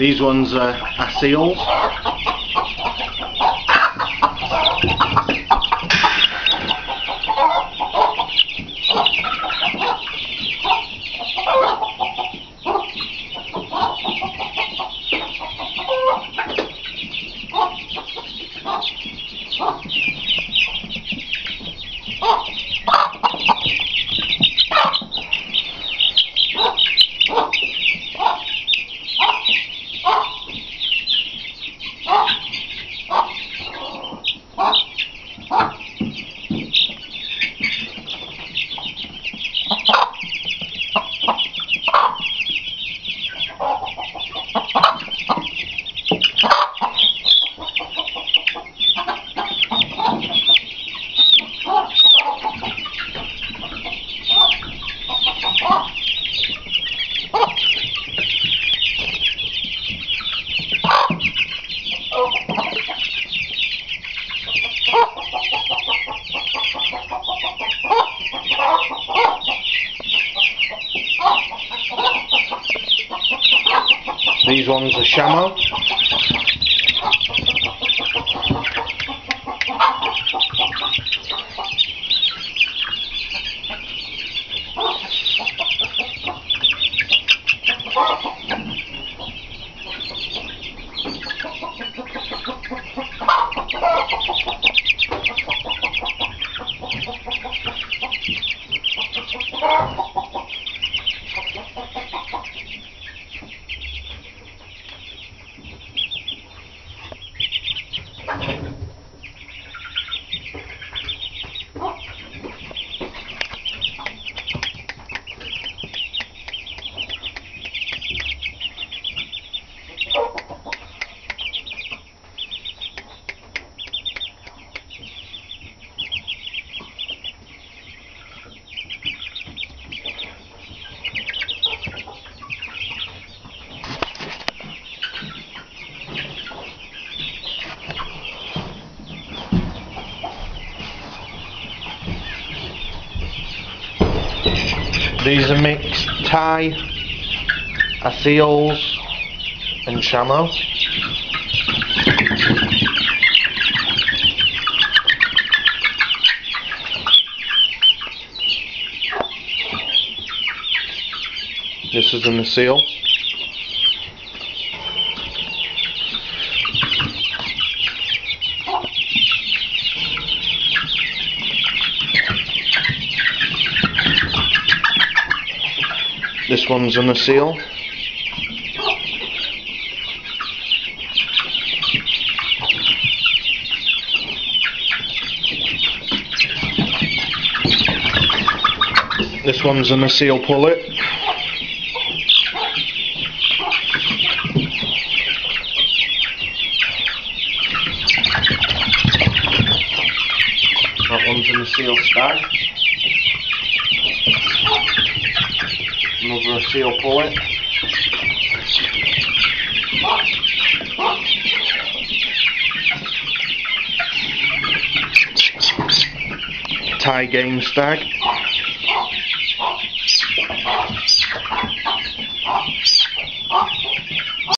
These ones are, are seals. Ha ha ha! These ones are Shamo. These are mixed Thai, seals, and Shamo. This is in the This one's on the seal. This one's on the seal pullet. That one's in the seal stag. Another seal pullet. Thai game stag.